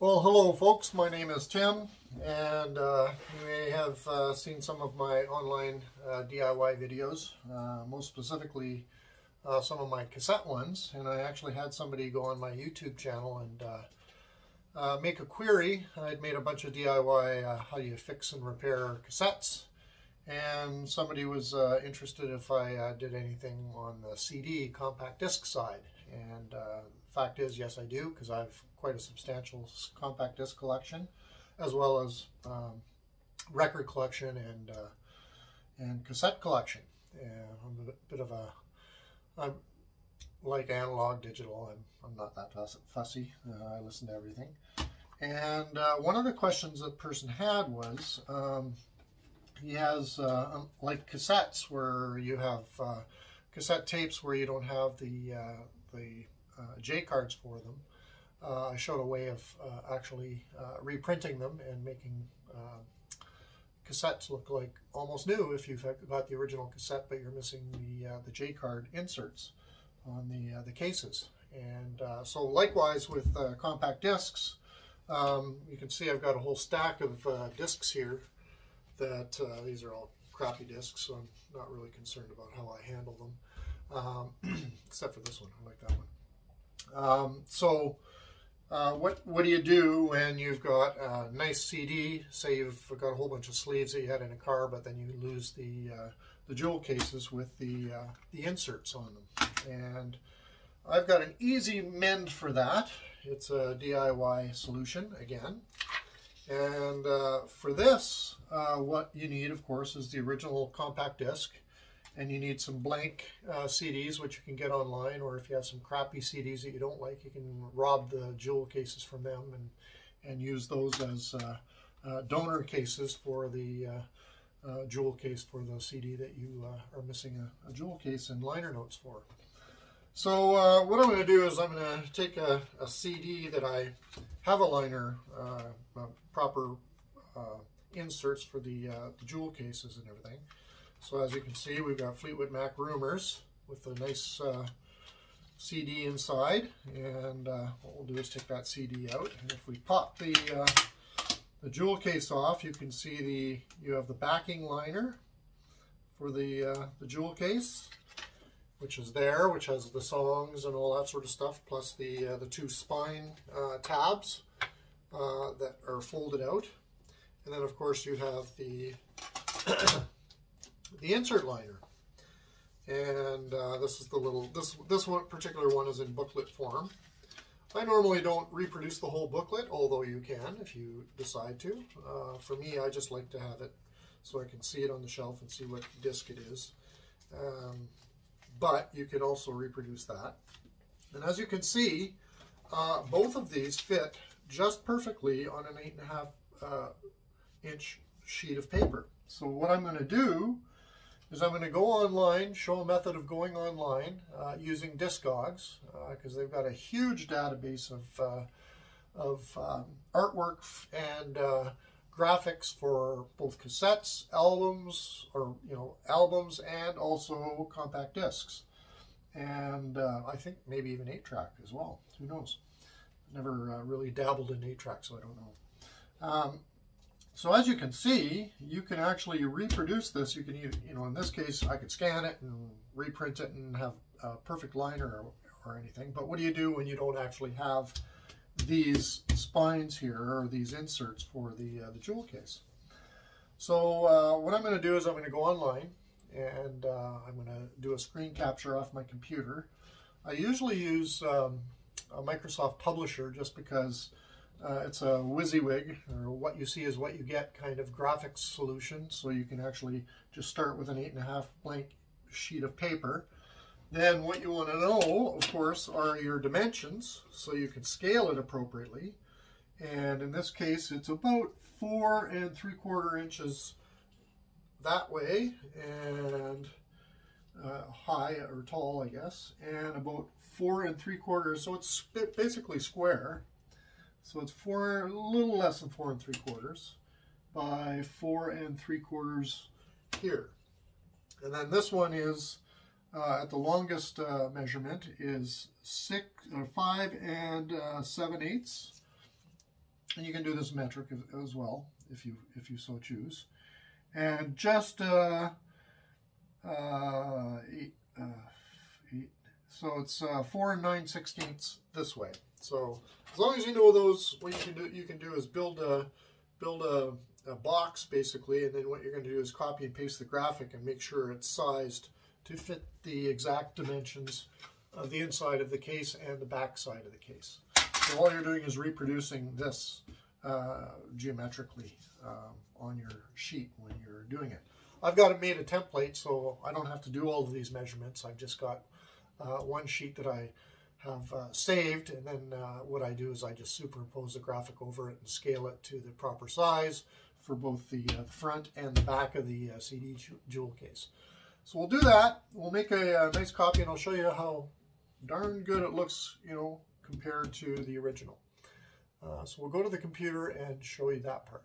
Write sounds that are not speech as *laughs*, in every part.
Well, hello folks, my name is Tim, and uh, you may have uh, seen some of my online uh, DIY videos, uh, most specifically uh, some of my cassette ones, and I actually had somebody go on my YouTube channel and uh, make a query. I'd made a bunch of DIY how do you fix and repair cassettes, and somebody was interested if I did anything on the CD compact disc side, and fact is, yes I do, because I've quite a substantial compact disc collection, as well as um, record collection and uh, and cassette collection. I'm a bit of a, I'm like analog, digital. I'm I'm not that fussy. Uh, I listen to everything. And uh, one of the questions that person had was, um, he has uh, um, like cassettes where you have uh, cassette tapes where you don't have the uh, the J cards for them uh, I showed a way of uh, actually uh, reprinting them and making cassettes look like almost new if you've got the original cassette but you're missing the the J card inserts on the the cases. And so likewise with compact discs, um, you can see I've got a whole stack of uh, discs here that uh, these are all crappy discs, so I'm not really concerned about how I handle them, um, *clears throat* except for this one. I like that one. Um, so uh, what what do you do when you've got a nice CD? Say you've got a whole bunch of sleeves that you had in a car, but then you lose the uh, the jewel cases with the uh, the inserts on them. And I've got an easy mend for that. It's a DIY solution again. And uh, for this, uh, what you need, of course, is the original compact disc and you need some blank uh, CDs, which you can get online, or if you have some crappy CDs that you don't like, you can rob the jewel cases from them and, and use those as uh, uh, donor cases for the uh, uh, jewel case for the CD that you uh, are missing a, a, jewel case and liner notes for. So what I'm going to do is I'm going to take a, a, CD that I have a liner, proper inserts for the, the jewel cases and everything. So as you can see, we've got Fleetwood Mac Rumours with a nice uh, CD inside. And uh, what we'll do is take that CD out. And if we pop the, uh, the jewel case off, you can see the you have the backing liner for the, uh, the jewel case, which is there, which has the songs and all that sort of stuff, plus the, uh, the two spine uh, tabs that are folded out. And then, of course, you have the the insert liner. And uh, this is the little, this, this one particular one is in booklet form. I normally don't reproduce the whole booklet, although you can if you decide to. Uh, for me, I just like to have it so I can see it on the shelf and see what disc it is. Um, but you can also reproduce that. And as you can see, uh, both of these fit just perfectly on an 8.5 uh, inch sheet of paper. So what I'm going to do is I'm going to go online, show a method of going online uh, using Discogs, because uh, they've got a huge database of, uh, of um, artwork and uh, graphics for both cassettes, albums, or you know, albums, and also compact discs. And uh, I think maybe even 8-track as well. Who knows? Never uh, really dabbled in 8-track, so I don't know. Um, so as you can see, you can actually reproduce this. You can, you know, in this case, I could scan it and reprint it and have a perfect liner or, or anything. But what do you do when you don't actually have these spines here or these inserts for the, uh, the jewel case? So uh, what I'm going to do is I'm going to go online and uh, I'm going to do a screen capture off my computer. I usually use um, a Microsoft Publisher just because uh, it's a WYSIWYG, or what you see is what you get kind of graphics solution. So you can actually just start with an 8.5 blank sheet of paper. Then what you want to know, of course, are your dimensions, so you can scale it appropriately. And in this case, it's about four and three quarter inches that way, and uh, high or tall, I guess, and about four and three quarters, so it's basically square. So it's four, a little less than four and three quarters by four and three quarters here. And then this one is, uh, at the longest uh, measurement, is six, or uh, five and uh, seven eighths. and you can do this metric as well if you if you so choose. And just uh, uh, eight, so it's uh, four and nine sixteenths this way. So as long as you know those, what you can do you can do is build a build a, a box basically, and then what you're going to do is copy and paste the graphic and make sure it's sized to fit the exact dimensions of the inside of the case and the back side of the case. So all you're doing is reproducing this uh, geometrically um, on your sheet when you're doing it. I've got it made a template so I don't have to do all of these measurements. I've just got one sheet that I have uh, saved and then uh, what I do is I just superimpose the graphic over it and scale it to the proper size for both the, uh, the front and the back of the uh, CD jewel case. So we'll do that. We'll make a, a nice copy and I'll show you how darn good it looks, you know, compared to the original. Uh, so we'll go to the computer and show you that part.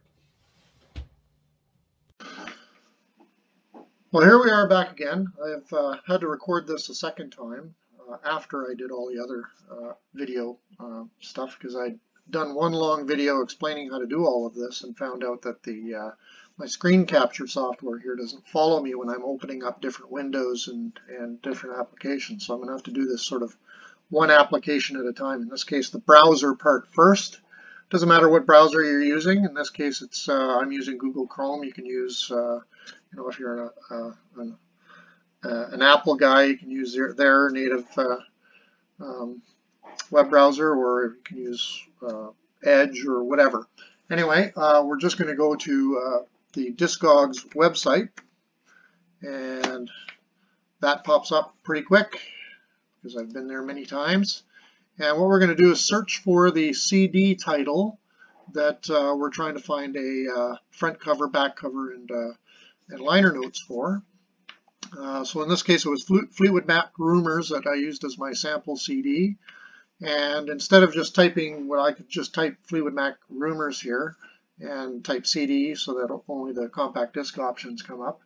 Well, here we are back again. I've uh, had to record this a second time uh, after I did all the other uh, video uh, stuff because I'd done one long video explaining how to do all of this and found out that the uh, my screen capture software here doesn't follow me when I'm opening up different windows and, and different applications. So I'm going to have to do this sort of one application at a time. In this case, the browser part first. Doesn't matter what browser you're using. In this case, it's uh, I'm using Google Chrome. You can use, uh, you know, if you're an, an, uh, an, Apple guy, you can use their, their native uh, um, web browser, or you can use uh, Edge or whatever. Anyway, uh, we're just going to go to the Discogs website, and that pops up pretty quick because I've been there many times. And what we're going to do is search for the CD title that uh, we're trying to find a uh, front cover, back cover, and, uh, and liner notes for. Uh, so in this case it was Fleetwood Mac Rumors that I used as my sample CD. And instead of just typing, well I could just type Fleetwood Mac Rumors here and type CD so that only the compact disc options come up.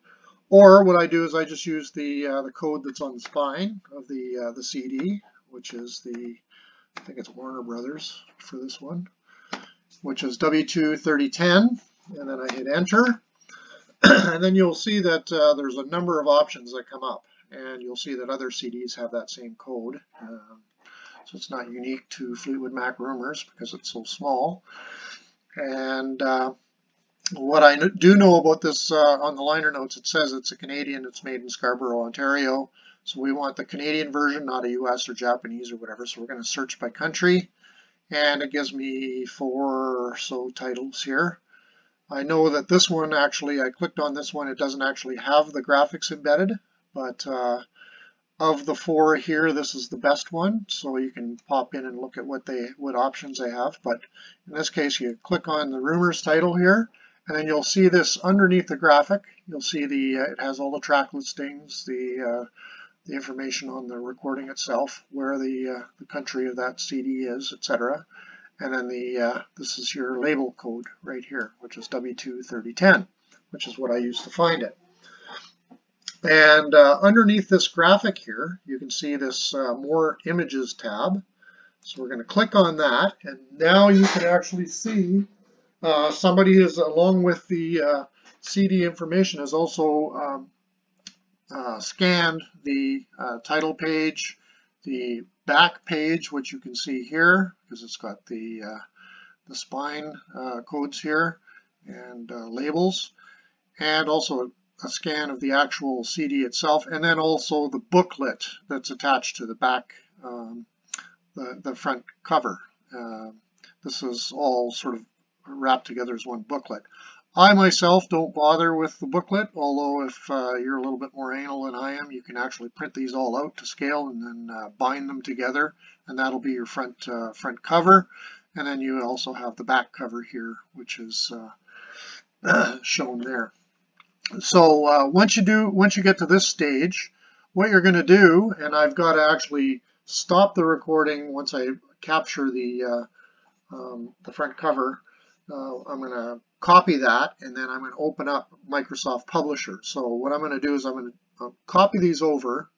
Or what I do is I just use the uh, the code that's on the spine of the uh, the CD, which is the I think it's Warner Brothers for this one, which is W23010, and then I hit enter, *clears throat* and then you'll see that uh, there's a number of options that come up, and you'll see that other CDs have that same code. Um, so it's not unique to Fleetwood Mac Rumors because it's so small. And uh, what I do know about this uh, on the liner notes, it says it's a Canadian, it's made in Scarborough, Ontario. So we want the Canadian version, not a US or Japanese or whatever. So we're going to search by country. And it gives me four or so titles here. I know that this one actually, I clicked on this one, it doesn't actually have the graphics embedded, but uh, of the four here, this is the best one. So you can pop in and look at what they, what options they have. But in this case, you click on the rumors title here, and then you'll see this underneath the graphic. You'll see the, uh, it has all the track listings, the, uh, the information on the recording itself, where the, uh, the country of that CD is, etc. And then the, uh, this is your label code right here, which is W23010, which is what I used to find it. And uh, underneath this graphic here, you can see this uh, More Images tab. So we're going to click on that, and now you can actually see uh, somebody is, along with the uh, CD information, has also um, uh, scanned the title page, the back page, which you can see here, because it's got the, uh, the spine uh, codes here and labels, and also a, scan of the actual CD itself, and then also the booklet that's attached to the back, um, the, the front cover. this is all sort of wrapped together as one booklet. I myself don't bother with the booklet, although if uh, you're a little bit more anal than I am, you can actually print these all out to scale and then uh, bind them together, and that'll be your front uh, front cover. And then you also have the back cover here, which is uh, *clears throat* shown there. So uh, once you do, once you get to this stage, what you're going to do, and I've got to actually stop the recording once I capture the uh, um, the front cover uh, I'm going to copy that and then I'm going to open up Microsoft Publisher. So what I'm going to do is I'm going to uh, copy these over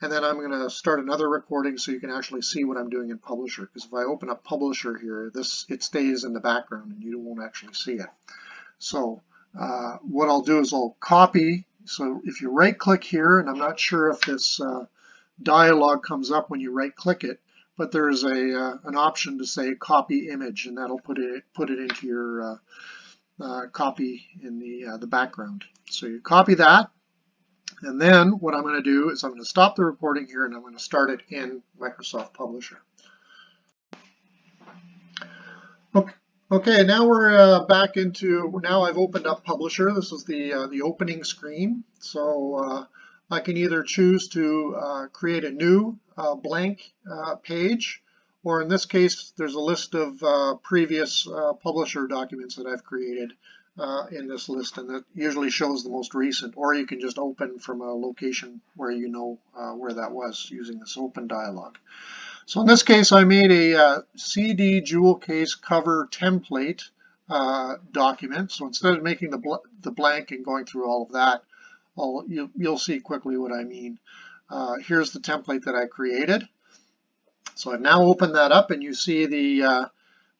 and then I'm going to start another recording so you can actually see what I'm doing in Publisher. Because if I open up Publisher here, this it stays in the background and you won't actually see it. So uh, what I'll do is I'll copy. So if you right click here, and I'm not sure if this uh, dialog comes up when you right click it, but there's a uh, an option to say copy image, and that'll put it put it into your uh, copy in the uh, the background. So you copy that, and then what I'm going to do is I'm going to stop the recording here and I'm going to start it in Microsoft Publisher. Okay. Okay, now we're uh, back into, now I've opened up Publisher. This is the, uh, the opening screen. So uh, I can either choose to uh, create a new blank page, or in this case, there's a list of previous Publisher documents that I've created in this list, and that usually shows the most recent, or you can just open from a location where you know where that was using this open dialog. So in this case, I made a uh, CD jewel case cover template uh, document. So instead of making the, bl the blank and going through all of that, I'll, you, will see quickly what I mean. Uh, here's the template that I created. So I've now opened that up and you see the, uh,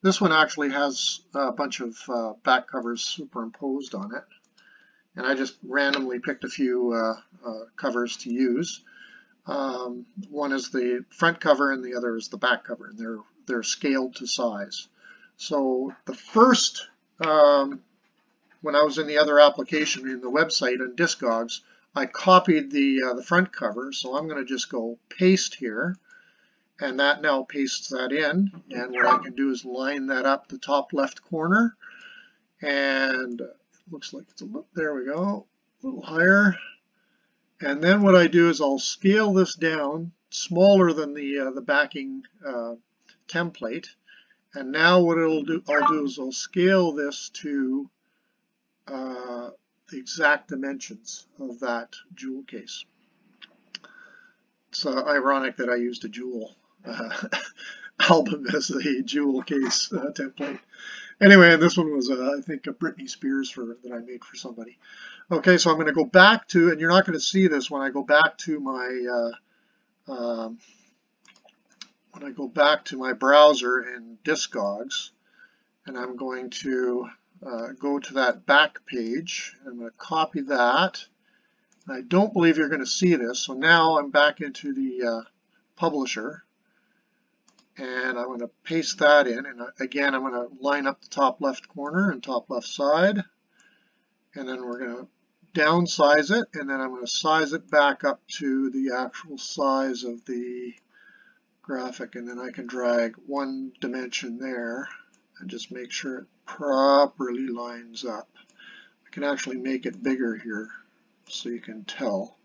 this one actually has a bunch of uh, back covers superimposed on it. And I just randomly picked a few uh, covers to use. Um, one is the front cover and the other is the back cover, and they're they're scaled to size. So the first, um, when I was in the other application in the website on Discogs, I copied the uh, the front cover. So I'm going to just go paste here, and that now pastes that in. And what I can do is line that up the top left corner, and it looks like it's a little, there we go, a little higher. And then what I do is I'll scale this down smaller than the, uh, the backing uh, template. And now what it'll do, I'll do is I'll scale this to uh, the exact dimensions of that jewel case. It's uh, ironic that I used a jewel *laughs* album as the jewel case uh, template. Anyway, this one was, I think, a Britney Spears for that I made for somebody. Okay, so I'm going to go back to, and you're not going to see this when I go back to my, uh, um, when I go back to my browser in Discogs, and I'm going to uh, go to that back page. I'm going to copy that. I don't believe you're going to see this, so now I'm back into the uh, publisher, and I'm going to paste that in, and uh, again I'm going to line up the top left corner and top left side, and then we're going to downsize it and then I'm going to size it back up to the actual size of the graphic and then I can drag one dimension there and just make sure it properly lines up. I can actually make it bigger here so you can tell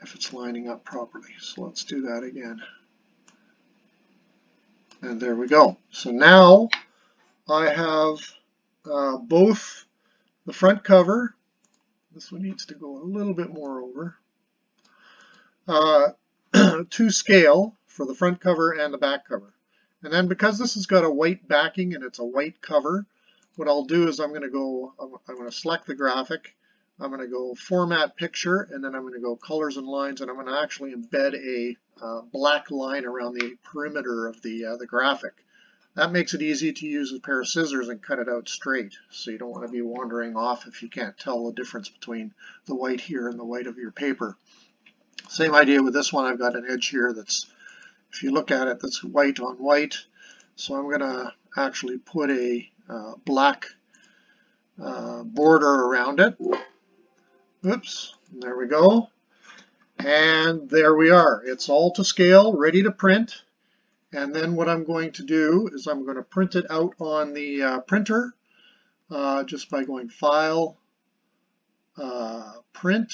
if it's lining up properly. So let's do that again. And there we go. So now I have uh, both the front cover this one needs to go a little bit more over. Uh, *clears throat* to scale for the front cover and the back cover. And then because this has got a white backing and it's a white cover, what I'll do is I'm going to go, I'm going to select the graphic, I'm going to go format picture, and then I'm going to go colors and lines, and I'm going to actually embed a uh, black line around the perimeter of the, uh, the graphic. That makes it easy to use a pair of scissors and cut it out straight. So you don't want to be wandering off if you can't tell the difference between the white here and the white of your paper. Same idea with this one. I've got an edge here that's, if you look at it, that's white on white. So I'm going to actually put a uh, black uh, border around it. Oops, there we go. And there we are. It's all to scale, ready to print. And then what I'm going to do is I'm going to print it out on the uh, printer uh, just by going File, uh, Print.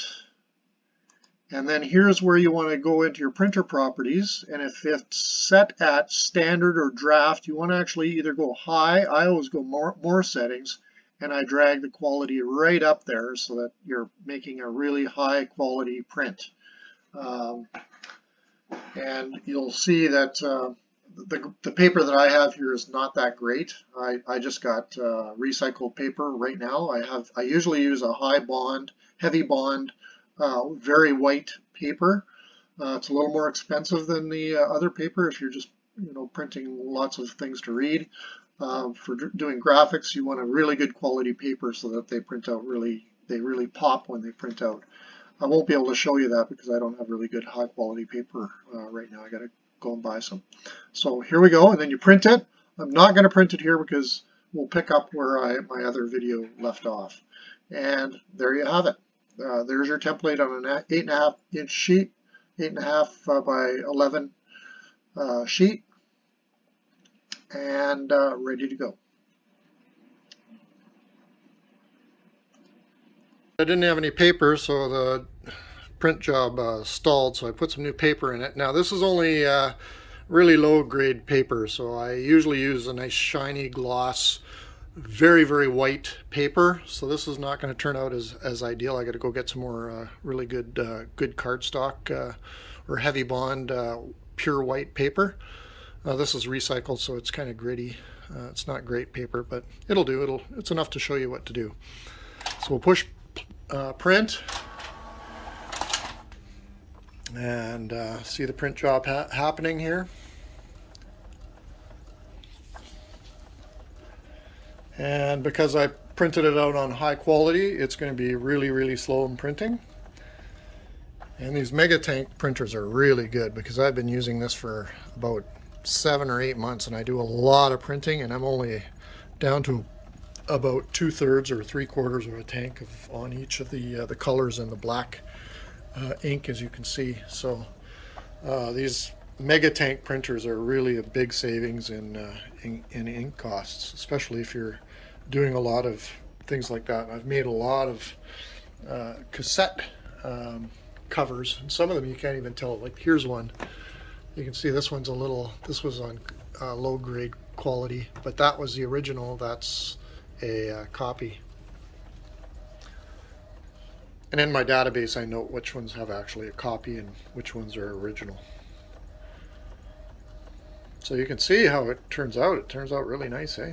And then here's where you want to go into your printer properties. And if it's set at standard or draft, you want to actually either go high. I always go more, more settings. And I drag the quality right up there so that you're making a really high quality print. Um, and you'll see that uh, the, the paper that I have here is not that great. I, I just got uh, recycled paper right now. I have I usually use a high bond, heavy bond, uh, very white paper. Uh, it's a little more expensive than the uh, other paper if you're just you know printing lots of things to read. Uh, for doing graphics, you want a really good quality paper so that they print out really, they really pop when they print out. I won't be able to show you that because I don't have really good high quality paper uh, right now. I got to go and buy some. So here we go, and then you print it. I'm not going to print it here because we'll pick up where I, my other video left off. And there you have it. Uh, there's your template on an 8.5 inch sheet, 8.5 uh, by 11 uh, sheet, and uh, ready to go. I didn't have any paper, so the print job uh, stalled, so I put some new paper in it. Now this is only uh, really low grade paper, so I usually use a nice shiny gloss, very, very white paper. So this is not going to turn out as, as ideal. I got to go get some more uh, really good, uh, good cardstock uh, or heavy bond uh, pure white paper. Uh, this is recycled, so it's kind of gritty. Uh, it's not great paper, but it'll do. It'll, it's enough to show you what to do. So we'll push uh, print and uh, see the print job ha happening here. And because I printed it out on high quality, it's going to be really, really slow in printing. And these Megatank printers are really good because I've been using this for about seven or eight months and I do a lot of printing and I'm only down to about two-thirds or three-quarters of a tank of, on each of the, uh, the colors and the black uh, ink as you can see. So uh, these Megatank printers are really a big savings in, uh, in, in, ink costs, especially if you're doing a lot of things like that. I've made a lot of uh, cassette um, covers, and some of them you can't even tell. Like here's one. You can see this one's a little, this was on uh, low grade quality, but that was the original. That's a uh, copy. And in my database, I note which ones have actually a copy and which ones are original. So you can see how it turns out. It turns out really nice, eh?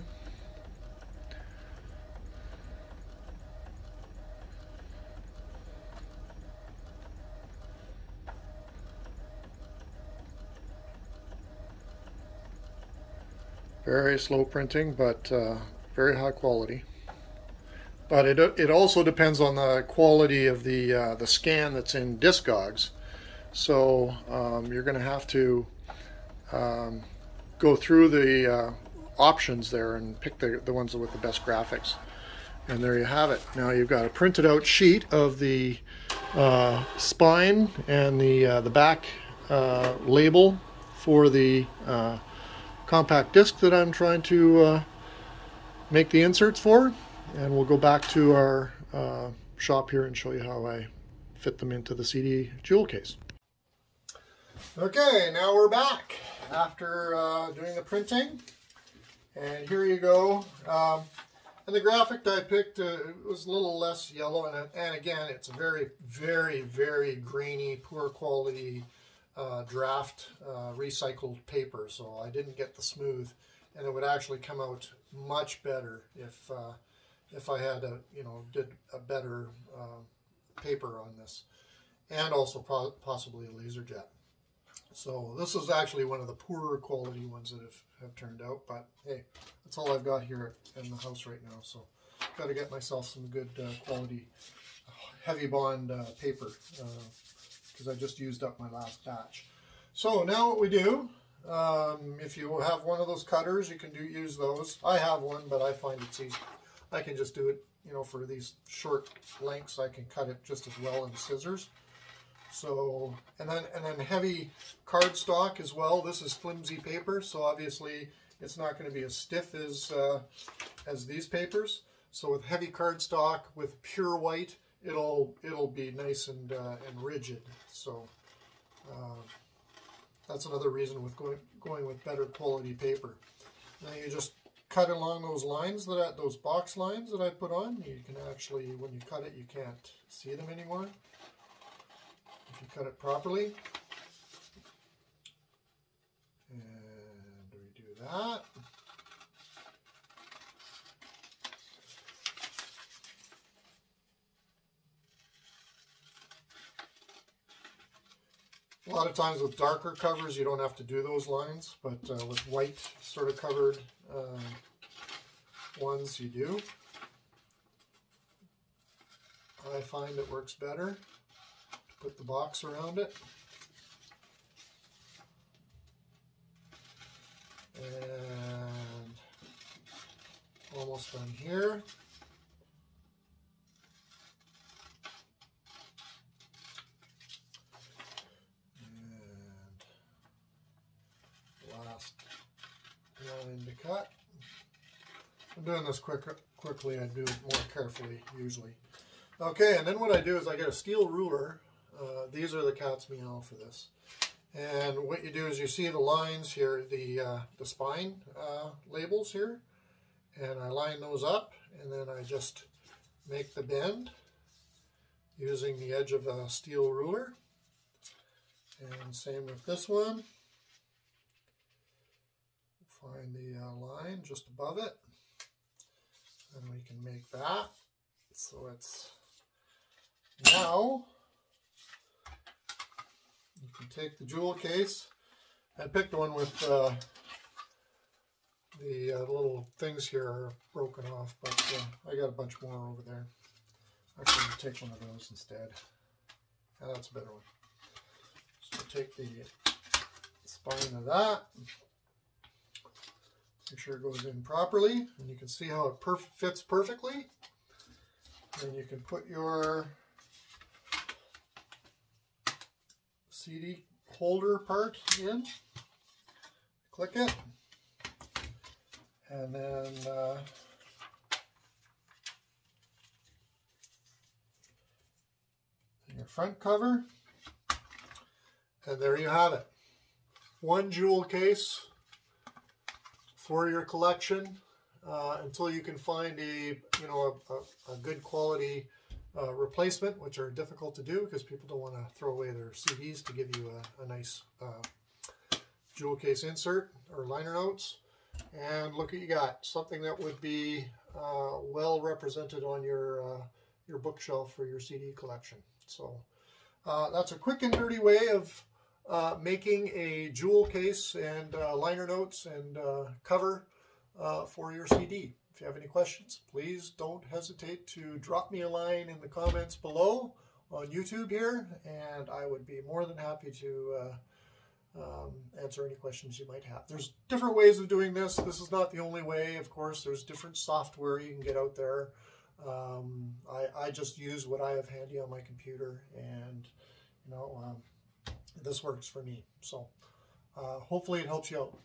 Very slow printing, but uh, very high quality. But it, it also depends on the quality of the, uh, the scan that's in Discogs. So um, you're going to have to um, go through the uh, options there and pick the, the ones with the best graphics. And there you have it. Now you've got a printed out sheet of the uh, spine and the, uh, the back uh, label for the uh, compact disc that I'm trying to uh, make the inserts for and we'll go back to our uh, shop here and show you how I fit them into the CD jewel case. Okay, now we're back after uh, doing the printing. And here you go. Um, and the graphic that I picked uh, was a little less yellow. And, and again, it's a very, very, very grainy, poor quality uh, draft uh, recycled paper. So I didn't get the smooth. And it would actually come out much better if uh, if I had a, you know, did a better uh, paper on this. And also possibly a laser jet. So this is actually one of the poorer quality ones that have, have turned out. But hey, that's all I've got here in the house right now. So got to get myself some good uh, quality heavy bond uh, paper because I just used up my last batch. So now what we do, um, if you have one of those cutters, you can do use those. I have one, but I find it's easy. I can just do it, you know, for these short lengths, I can cut it just as well in scissors. So, and then, and then heavy cardstock as well. This is flimsy paper, so obviously it's not going to be as stiff as, uh, as these papers. So with heavy cardstock, with pure white, it'll, it'll be nice and, uh, and rigid. So, uh, that's another reason with going, going with better quality paper. Now you just cut along those lines that I, those box lines that I put on. You can actually, when you cut it, you can't see them anymore. If you cut it properly. And we do that. A lot of times with darker covers, you don't have to do those lines, but uh, with white sort of covered uh, ones, you do. I find it works better to put the box around it. And almost done here. And last line to cut. I'm doing this quick, quickly. I do it more carefully usually. Okay, and then what I do is I get a steel ruler. Uh, these are the cat's meow for this. And what you do is you see the lines here, the, uh, the spine uh, labels here, and I line those up, and then I just make the bend using the edge of a steel ruler. And same with this one. Find the uh, line just above it, and we can make that so it's now you can take the jewel case. I picked one with uh, the uh, little things here are broken off, but uh, I got a bunch more over there. Actually, I'll take one of those instead. Yeah, that's a better one. So take the spine of that. Make sure it goes in properly, and you can see how it perf fits perfectly. And you can put your CD holder part in. Click it. And then uh, your front cover. And there you have it. One jewel case for your collection uh, until you can find a, you know, a, a, a good quality uh, replacement, which are difficult to do because people don't want to throw away their CDs to give you a, a nice uh, jewel case insert or liner notes. And look what you got, something that would be uh, well represented on your, uh, your bookshelf for your CD collection. So uh, that's a quick and dirty way of uh, making a jewel case and liner notes and cover for your CD. If you have any questions, please don't hesitate to drop me a line in the comments below on YouTube here, and I would be more than happy to uh, um, answer any questions you might have. There's different ways of doing this. This is not the only way, of course. There's different software you can get out there. Um, I, I, just use what I have handy on my computer, and you know, um, this works for me. So uh, hopefully it helps you out.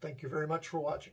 Thank you very much for watching.